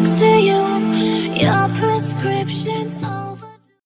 next to you